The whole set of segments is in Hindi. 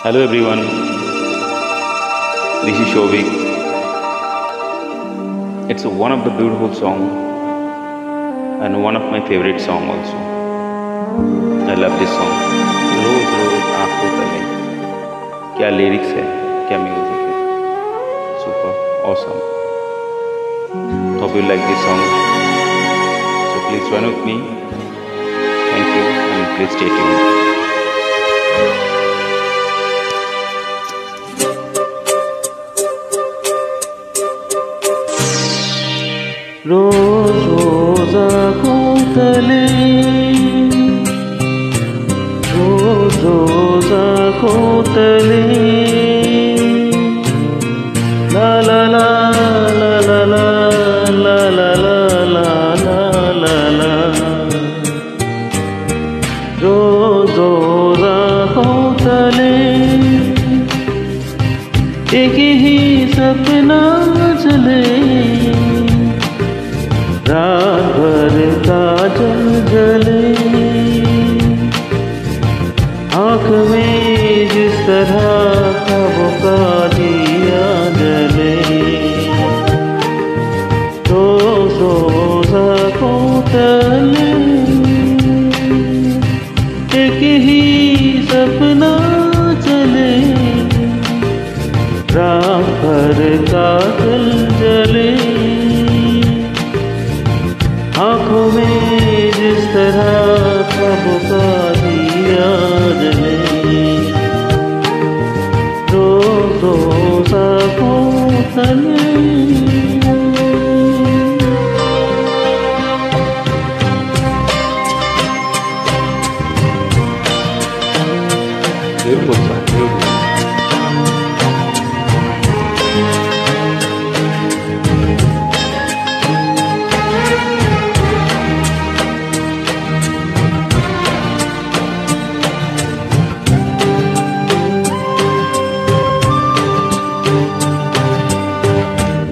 Hello everyone, this is Shovik. It's one of the beautiful song and one of my favorite song also. I love this song. रोज रोज आंखों तले क्या लिरिक्स है क्या म्यूजिक है super awesome hope you like this song so please join with me thank you and please stay tuned रोज रोज आँखों तले ला ला ला ला ला ला ला ला ला ला ला ला रोज रोज आँखों तले एक ही सपना आँख में जिस तरह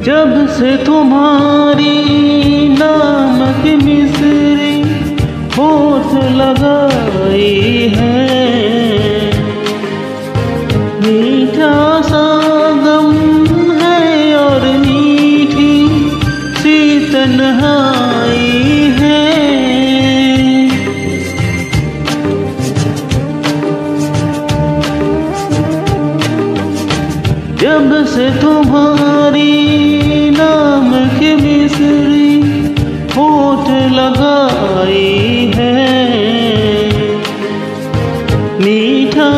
जब से तुम्हारी नामक मिसरी होश लगाई है जब से तुम्हारी नाम की मिसरी होट लगाई है मीठा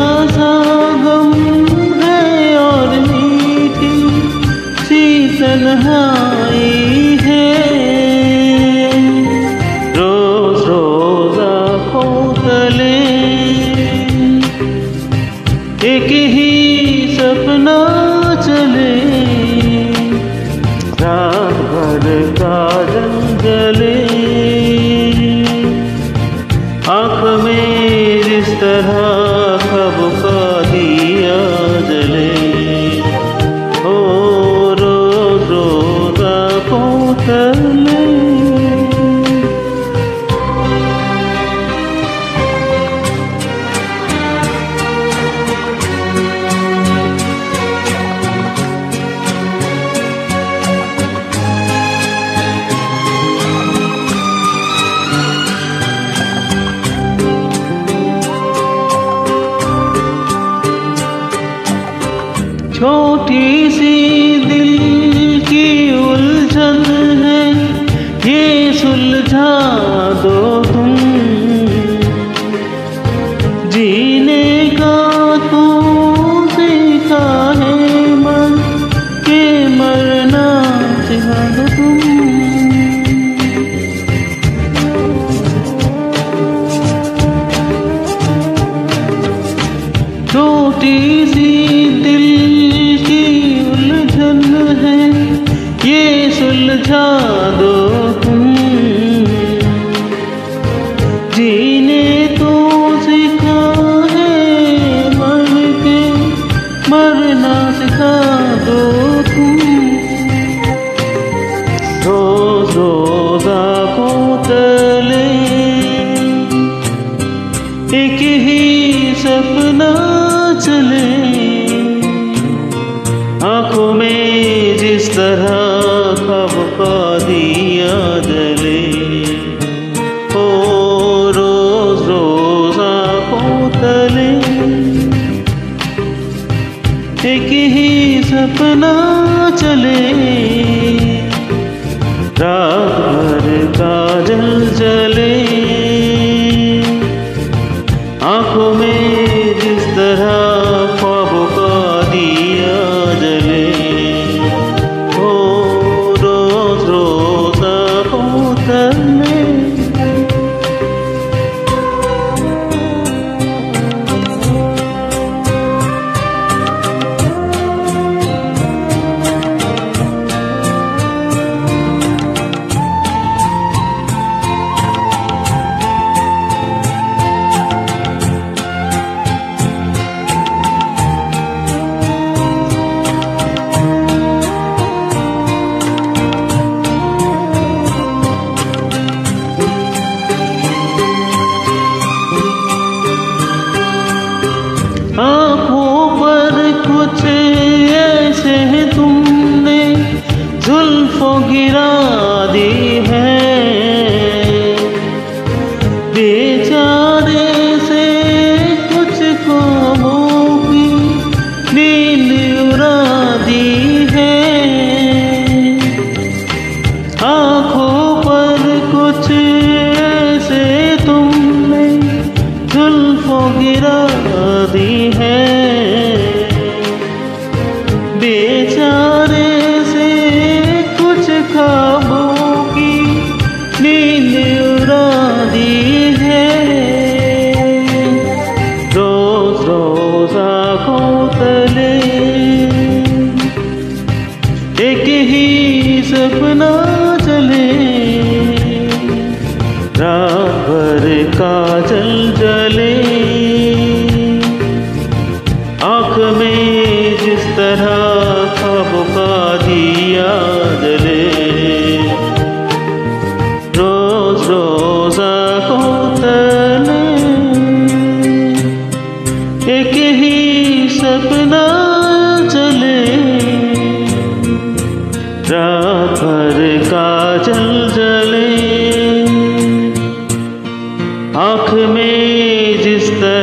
Oh. छोटी सी दिल की उलझन है, ये सुलझा दो तुम। जीने का तो सीखा है मन, के मरना सिखा दो तुम। छोटी सी सुलझा दो तुम। जीने तो सिखा है मर के मरना सिखा दो तुम। रोज रोज आँखों एक ही सपना चले। आँखों में जिस तरह अपना चले। रावर का जल जले। आँखों में जिस तरह गिरा दी है।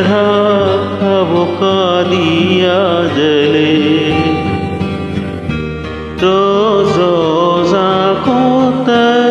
तरह वो कादिया जले रोजोजा को तर